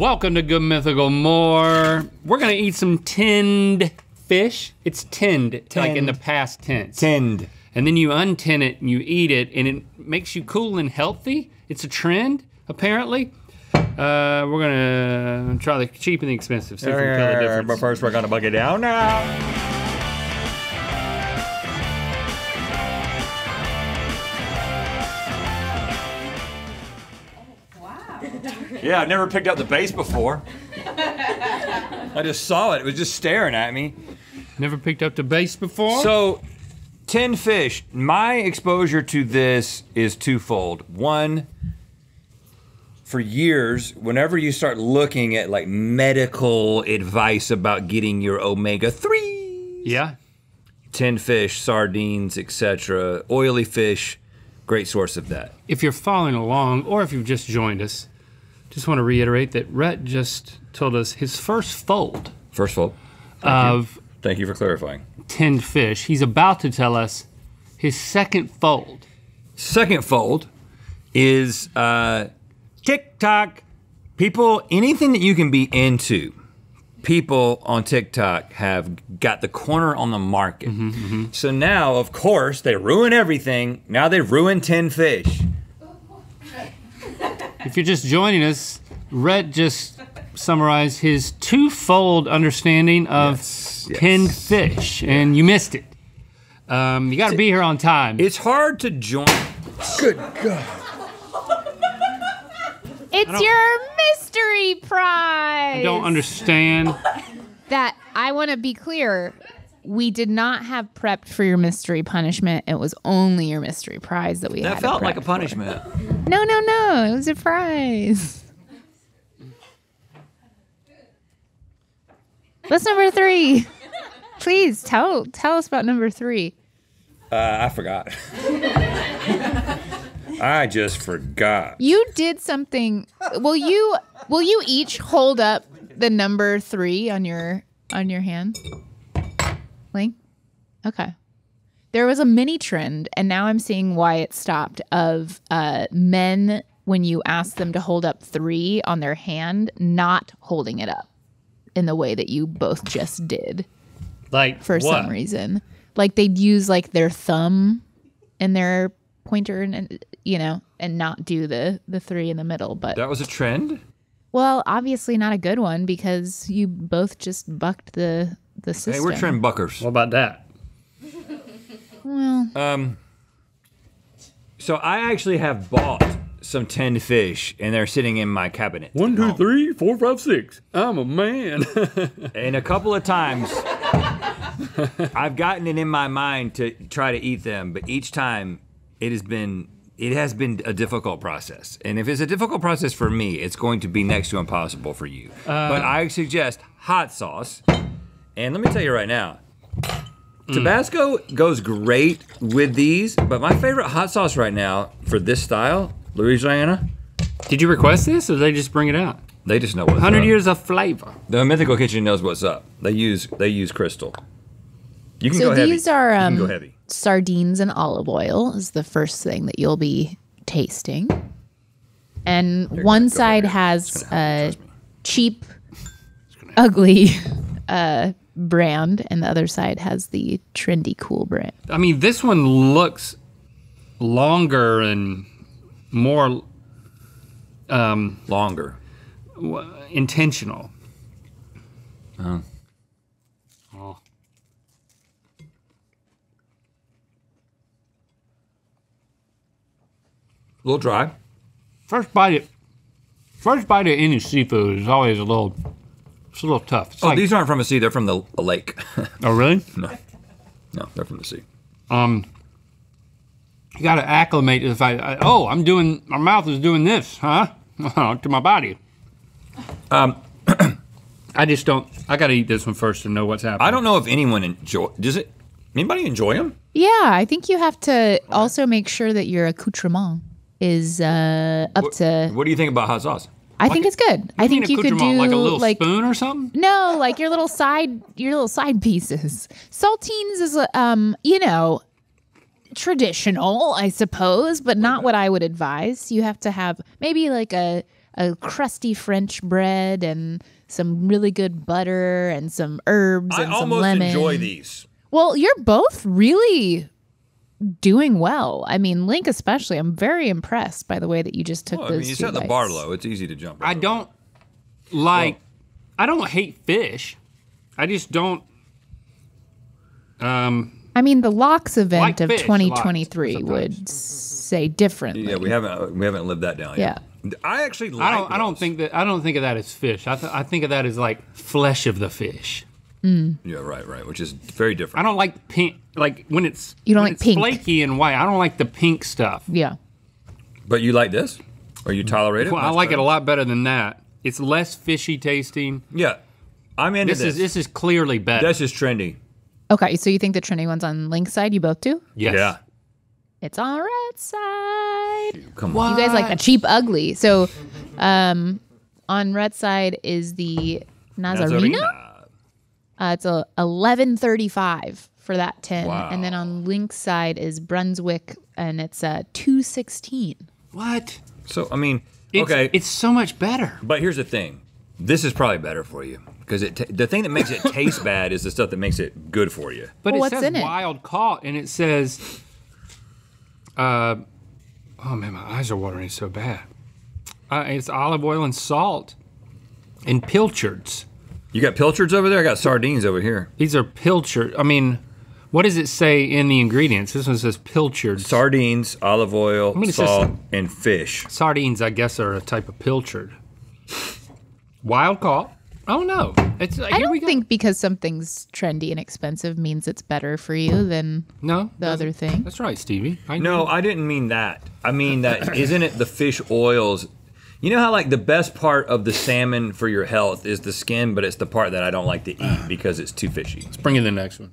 Welcome to Good Mythical More. We're gonna eat some tinned fish. It's tinned, like in the past tense. Tinned. And then you untin it and you eat it, and it makes you cool and healthy. It's a trend, apparently. Uh, we're gonna try the cheap and the expensive. See if we can tell the difference. But first, we're gonna bug it down now. Yeah, I've never picked up the bass before. I just saw it. It was just staring at me. Never picked up the bass before. So, tin fish. My exposure to this is twofold. One, for years, whenever you start looking at like medical advice about getting your omega three, yeah, tin fish, sardines, etc., oily fish, great source of that. if you're following along or if you've just joined us, just want to reiterate that Rhett just told us his first fold First of all, of thank you for clarifying. tinned fish. He's about to tell us his second fold. Second fold is uh, TikTok. People, anything that you can be into, people on TikTok have got the corner on the market. So now, of course, they ruin everything. Now they've ruined 10 fish. If you're just joining us, Rhett just summarized his twofold understanding of Yes, yes. tinned fish, and you missed it. Um, you got to be here on time. It's hard to join. Good God. It's your mystery prize. I don't understand. that. I want to be clear. We did not have prepped for your mystery punishment. It was only your mystery prize that we had. That felt like a punishment. for. No, no, no. It was a prize. What's number three? Please tell tell us about number three. Uh, I forgot. I just forgot. You did something. Will you will you each hold up the number three on your on your hand? Link? Okay. There was a mini trend, and now I'm seeing why it stopped of uh, men when you ask them to hold up three on their hand, not holding it up in the way that you both just did Like for what? some reason. Like they'd use like their thumb and their pointer and, and you know, and not do the the three in the middle. But That was a trend? well, obviously not a good one because you both just bucked the the system. Hey, we're trend buckers. What about that? Well, Um, so I actually have bought some tinned fish, and they're sitting in my cabinet. One, at two, home. three, four, five, six. I'm a man. And a couple of times, I've gotten it in my mind to try to eat them, but each time it has been it has been a difficult process. And if it's a difficult process for me, it's going to be next to impossible for you. but I suggest hot sauce. And let me tell you right now, Tabasco goes great with these, but my favorite hot sauce right now for this style, Louisiana, Did you request this, or did they just bring it out? they just know what's Hundred up. years of flavor. The Mythical Kitchen knows what's up. They use they use Crystal. You can so go heavy. these are um, go heavy. sardines and olive oil is the first thing that you'll be tasting. And one side has a cheap, ugly uh, brand, and the other side has the trendy, cool brand. I mean, this one looks longer and more um, Longer. w- intentional. Oh. Oh. A little dry. First bite, of, first bite of any seafood is always a little, it's a little tough. It's Oh, like- these aren't from the sea. They're from the a lake. oh, really? no, no, they're from the sea. Um, you got to acclimate If the fact. I- Oh, I'm doing. My mouth is doing this, huh? to my body. Um, I just don't. I got to eat this one first to know what's happening. I don't know if anyone enjoy. Does it? Anybody enjoy them? Yeah, I think you have to also make sure that your accoutrement is uh, up to. What do you think about hot sauce? I think it's good. I think you could do like a little like spoon or something. No, like your little side, your little side pieces. Saltines is, um, you know, traditional, I suppose, but not what I would advise. You have to have maybe like a, a crusty French bread and some really good butter and some herbs I and some almost lemon. enjoy these. Well, you're both really doing well. I mean, Link especially. I'm very impressed by the way that you just took Well, I those mean, you two set the bites. bar low. It's easy to jump. I don't like. I don't hate fish. I just don't. Um, I mean, the lox event Like of 2023 lots, would say differently. Yeah, we haven't we haven't lived that down yet. Yeah. I actually like I don't. I don't think that. I don't think of that as fish. I, th- I think of that as like flesh of the fish. Yeah, right, right. Which is very different. I don't like pink. Like when it's You don't like it's pink. flaky and white. I don't like the pink stuff. Yeah. But you like this, or you tolerate it? Well, I Much like it better. a lot better than that. It's less fishy tasting. Yeah, I'm into This, this. is this is clearly better. This is trendy. Okay, so you think the trendy one's on Link's side? You both do? yes. Yeah. It's on Rhett side. Come on. You guys like the cheap ugly. So, um, on Rhett side is the Nazareno. Nazarena. Uh, it's a eleven thirty five for that tin, Wow. and then on Link's side is Brunswick, and it's a two sixteen. What? So I mean, It's, okay. It's so much better. but here's the thing. This is probably better for you because it the thing that makes it taste bad is the stuff that makes it good for you. But Well, it what's says in it? wild caught, and it says, uh, oh man, my eyes are watering so bad. Uh, it's olive oil and salt and pilchards. You got pilchards over there. I got sardines over here. These are pilchard. I mean, what does it say in the ingredients? This one says pilchards. Sardines, olive oil, mean, it salt, and fish. Sardines, I guess, are a type of pilchard. Wild caught. Oh no, it's. uh, I don't think because something's trendy and expensive means it's better for you than no. the other thing. That's right, Stevie. I No, I didn't mean that. I mean that isn't it the fish oils? You know how like the best part of the salmon for your health is the skin, but it's the part that I don't like to eat because it's too fishy. Let's bring in the next one.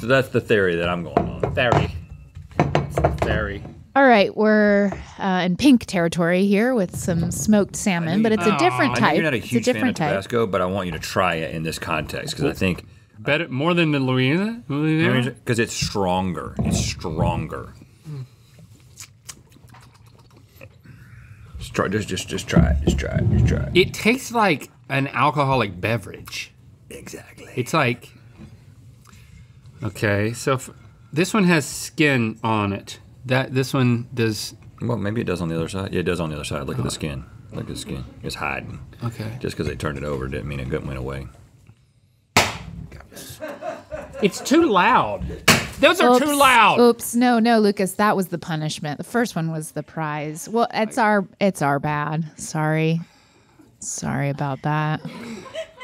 So that's the theory that I'm going on. Fairy. It's the fairy. All right, we're uh, in pink territory here with some smoked salmon, but it's a different I know type. you're not a it's a huge fan of different type. Tabasco, but I want you to try it in this context because I think Better, more than the Louisiana. Louisiana? because it's stronger. It's stronger. Just try, just, just, just try it. Just try it. Just try it. It tastes like an alcoholic beverage. Exactly. It's like okay, so if, this one has skin on it. That this one does. Well, maybe it does on the other side. Yeah, it does on the other side. Look at the uh-huh. skin. Look at the skin. It's hiding. Okay, Just because they turned it over didn't mean it went away. it's too loud. Those are too loud. Oops, no, no, Lucas, that was the punishment. The first one was the prize. Well, it's our it's our bad. Sorry, sorry about that.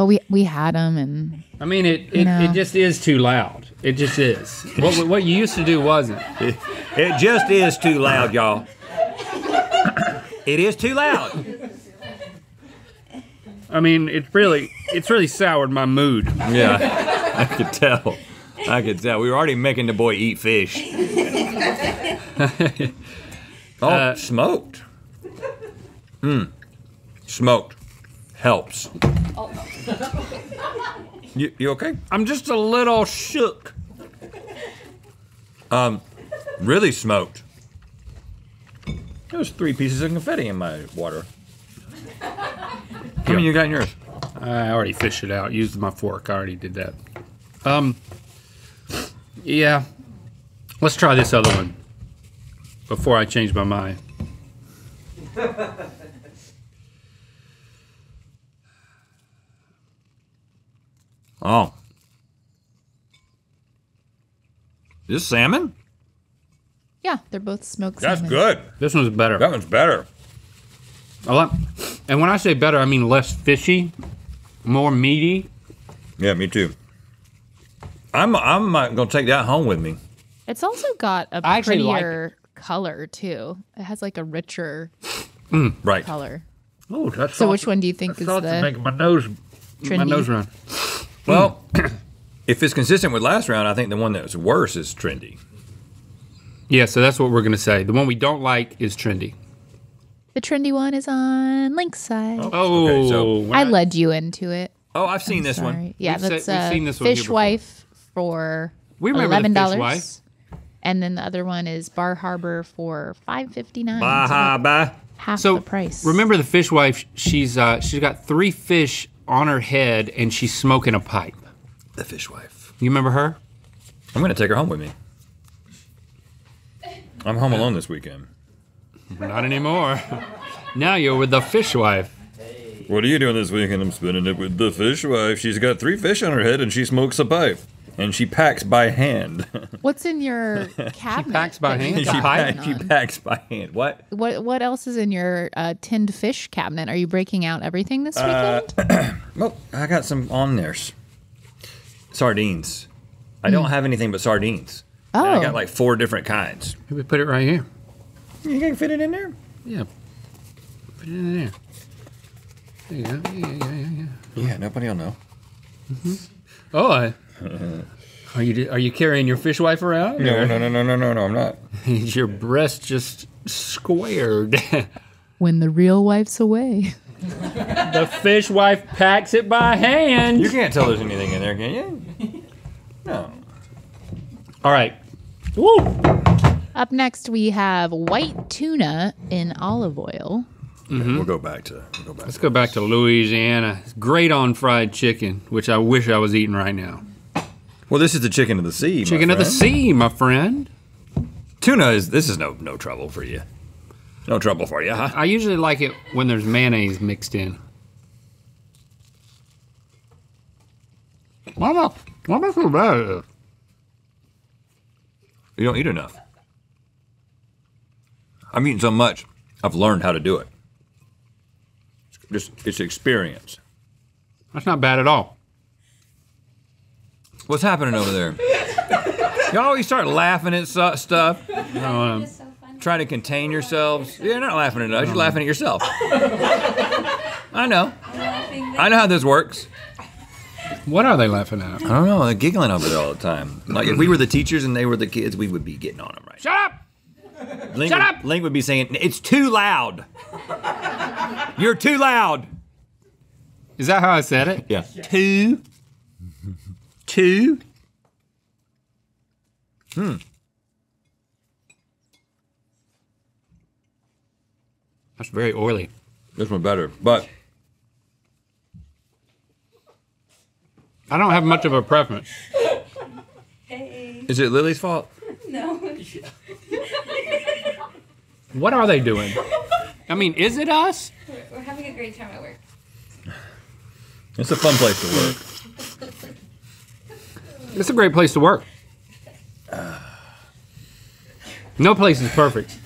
But we we had them, and I mean, it it, know. it just is too loud. It just is. what what you used to do wasn't. It, it just is too loud, y'all. it is too loud. I mean, it's really it's really soured my mood. Yeah, I could tell. I could tell. We were already making the boy eat fish. oh, smoked. Hmm. Smoked. Helps. You, you okay? I'm just a little shook. Um, Really smoked. There's three pieces of confetti in my water. How many you got in yours? I already fished it out. Used my fork. I already did that. Um. Yeah. Let's try this other one before I change my mind. Oh. This salmon? yeah, they're both smoked That's salmon. good. This one's better. That one's better. A lot. And when I say better, I mean less fishy, more meaty. Yeah, me too. I'm I'm uh, gonna take that home with me. It's also got a I actually like prettier color too. It has like a richer mm, Right. color. Oh, that's So which one do you think is the make my nose my trendy? nose run. Well, if it's consistent with last round, I think the one that's worse is trendy. Yeah, so that's what we're gonna say. The one we don't like is trendy. the trendy one is on Link's side. Oh, Okay, so- I led you into it. Oh, I've seen this Sorry. one. Yeah, We've that's we've uh, seen this one here Fishwife for We remember eleven dollars. and then the other one is Bar Harbor for five fifty nine. Bahaba. half So the price. remember the fishwife? She's uh, she's got three fish on her head, and she's smoking a pipe. The fishwife. You remember her? I'm gonna take her home with me. I'm home alone this weekend. Not anymore. now you're with the fishwife. What are you doing this weekend? I'm spending it with the fishwife. She's got three fish on her head and she smokes a pipe. And she packs by hand. What's in your cabinet? She packs by hand? She wine pack- she packs by hand. What? What What else is in your uh, tinned fish cabinet? Are you breaking out everything this Uh, weekend? Well, I got some on there. Sardines. I don't have anything but sardines. And I Oh. got like four different kinds. We put it right here. You can fit it in there? Yeah. Put it in there. There you go. Yeah, yeah, yeah, yeah. Yeah, nobody will know. Oh, I, are you are you carrying your fishwife around? No, or no, no, no, no, no, no, I'm not. Is your breast just squared? when the real wife's away. the fishwife packs it by hand. You can't tell there's anything in there, can you? No. All right. Woo. Up next, we have white tuna in olive oil. Mm-hmm. We'll go back to. We'll go back. Let's go back to Louisiana. It's great on fried chicken, which I wish I was eating right now. Well, this is the chicken of the sea. my Chicken of the sea, my friend. Tuna is. This is no no trouble for you. No trouble for you, huh? I usually like it when there's mayonnaise mixed in. Why not? Why so bad? You don't eat enough. I'm eating so much. I've learned how to do it. It's just it's experience. That's not bad at all. What's happening over there? Y'all always start laughing at su- stuff, Um, trying to contain yourselves. You're not laughing at us. You're laughing at yourself. I know. I know how this works. what are they laughing at? I don't know. They're giggling over there all the time. Like if we were the teachers and they were the kids, we would be getting on them right. Shut up! Link Shut would, up! Link would be saying, "It's too loud. You're too loud." Is that how I said it? Yeah. Two. Hmm. That's very oily. This one better, but I don't have much of a preference. Hey. is it Lily's fault? No. What are they doing? I mean, is it us? We're, we're having a great time at work. It's a fun place to work. It's a great place to work. No place is perfect.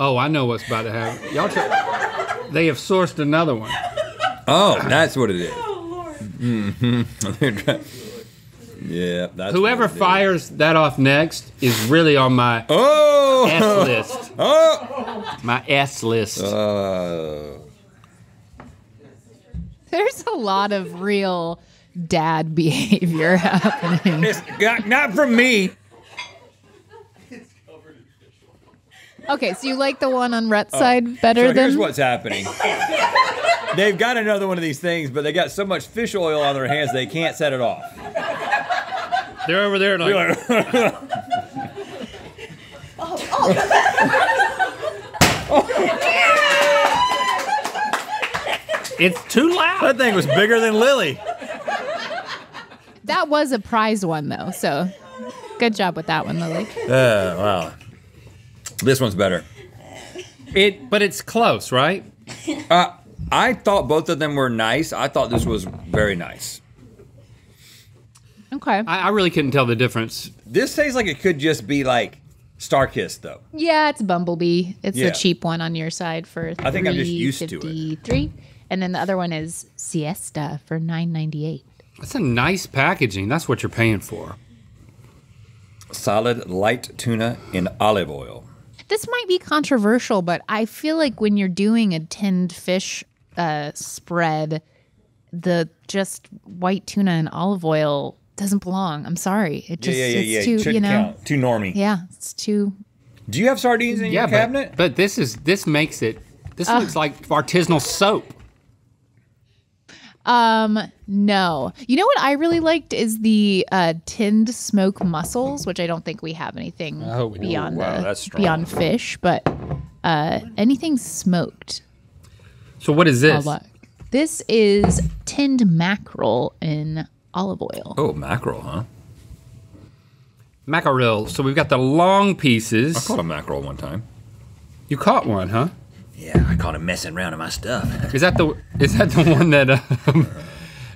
Oh, I know what's about to happen. Y'all, try, they have sourced another one. Oh, that's what it is. Oh Lord. yeah, that's Whoever what it is. fires that off next is really on my Oh. S list. Oh. My S list. Uh, There's a lot of real dad behavior happening. it's not, not from me. Okay, so you like the one on Rhett's oh. side better So than here's what's happening. They've got another one of these things, but they got so much fish oil on their hands they can't set it off. They're over there like, it's too loud. That thing was bigger than Lily. That was a prize one though. So good job with that one, Lily. Uh, wow. This one's better. It, but it's close, right? Uh, I thought both of them were nice. I thought this was very nice. Okay. I, I really couldn't tell the difference. This tastes like it could just be like Starkist, though. Yeah, it's Bumblebee. It's Yeah. the cheap one on your side for I think I'm just used to it. 353. And then the other one is Siesta for 998. That's a nice packaging. That's what you're paying for. Solid light tuna in olive oil. This might be controversial, but I feel like when you're doing a tinned fish uh, spread, the just white tuna and olive oil doesn't belong. I'm sorry. It just it's too, Shouldn't you know. count. Too normy. Yeah, it's too Do you have sardines in Yeah, your but, cabinet? but this is this makes it. This looks like artisanal soap. Um, no. You know what I really liked is the uh, tinned smoke mussels, which I don't think we have anything Oh, we beyond Wow, the that's strong. beyond fish, but uh, anything smoked. So what is this? This is tinned mackerel in olive oil. Oh, mackerel, huh? Mackerel. So we've got the long pieces. I caught a mackerel one time. You caught one, huh? Yeah, I caught him messing around in my stuff. Is that the is that the one that um,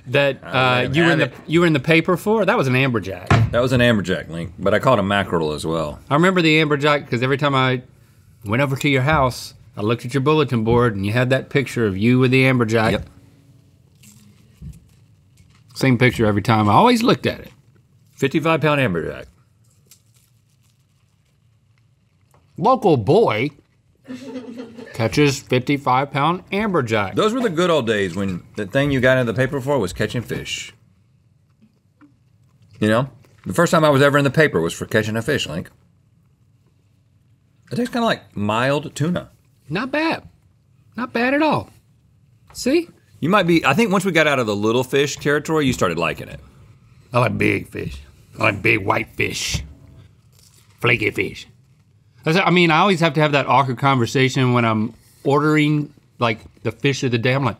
that uh, you were in the it. you were in the paper for? That was an amberjack. That was an amberjack Link, but I caught a mackerel as well. I remember the amberjack because every time I went over to your house, I looked at your bulletin board and you had that picture of you with the amberjack. Yep. Same picture every time. I always looked at it. 55 pound amberjack. Local boy catches 55 pound amberjack. Those were the good old days when the thing you got into the paper for was catching fish. You know? The first time I was ever in the paper was for catching a fish, Link. It tastes kind of like mild tuna. Not bad. Not bad at all. See? You might be, I think once we got out of the little fish territory, you started liking it. I like big fish. I like big white fish. Flaky fish. That's- I mean, I always have to have that awkward conversation when I'm ordering like the fish of the day. I'm like,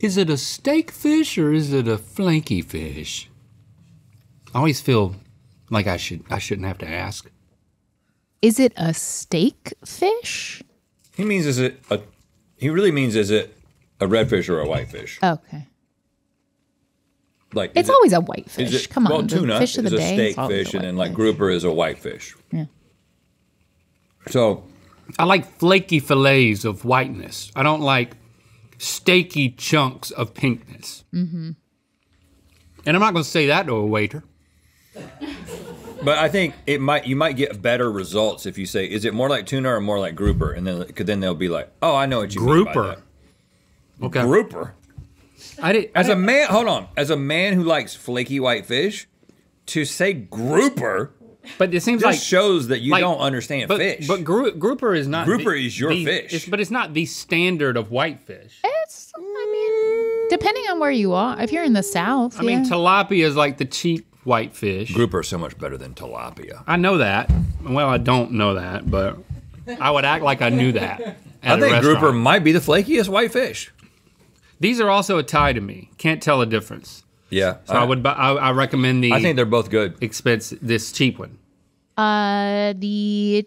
is it a steak fish or is it a flaky fish? I always feel like I should I shouldn't have to ask. Is it a steak fish? He means is it a, he really means is it a red fish or a white fish? Okay. Like It's is it- always a white is fish. it- Come on. well, the tuna fish of is the a day. steak is always a fish, and then like fish. grouper is a white fish. Yeah. So I like flaky fillets of whiteness. I don't like steaky chunks of pinkness. Mm-hmm. And I'm not going to say that to a waiter. But I think it might you might get better results if you say, is it more like tuna or more like grouper? And then cause then they'll be like, oh, I know what you mean Grouper. by Okay. Grouper. I did. As a man, hold on. As a man who likes flaky white fish, to say grouper but it seems just like shows that you like- don't understand but, fish. But gru- grouper is not. Grouper the- is your the- fish. it's- but it's not the standard of whitefish. It's, I mean, depending on where you are. If you're in the south, I mean, yeah. tilapia is like the cheap whitefish. grouper is so much better than tilapia. I know that. Well, I don't know that, but I would act like I knew that. I think restaurant. grouper might be the flakiest white fish. These are also a tie to me. Can't tell a difference. Yeah. So I, would. bu- I, I recommend the. I think they're both good. expense this cheap one. uh, the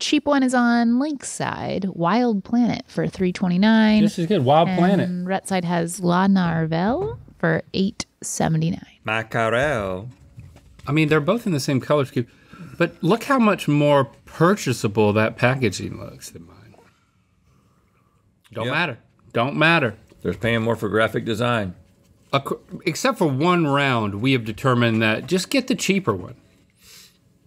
cheap one is on Link's side, Wild Planet for three twenty nine. This is good. Wild Planet. And Rhett side has La Narvel for eight seventy nine. Mackerel. I mean, they're both in the same color scheme, but look how much more purchasable that packaging looks than mine. Don't Yeah. matter. Don't matter. They're paying more for graphic design. Except for one round, we have determined that just get the cheaper one.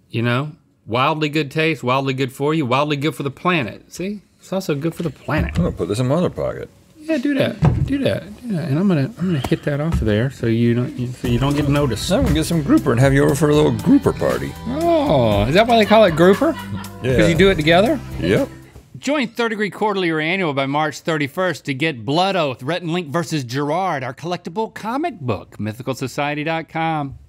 You know, wildly good taste, wildly good for you, wildly good for the planet. See, it's also good for the planet. I'm gonna put this in my other pocket. Yeah, do that. Do that. Do that. And I'm gonna I'm gonna hit that off of there so you don't you- so you don't get noticed. I'm gonna get some grouper and have you over for a little grouper party. Oh, is that why they call it grouper? Yeah. Because you do it together. Yep. Join Third Degree Quarterly or Annual by March 31st to get Blood Oath, Rhett and Link versus Gerard, our collectible comic book, mythicalsociety.com.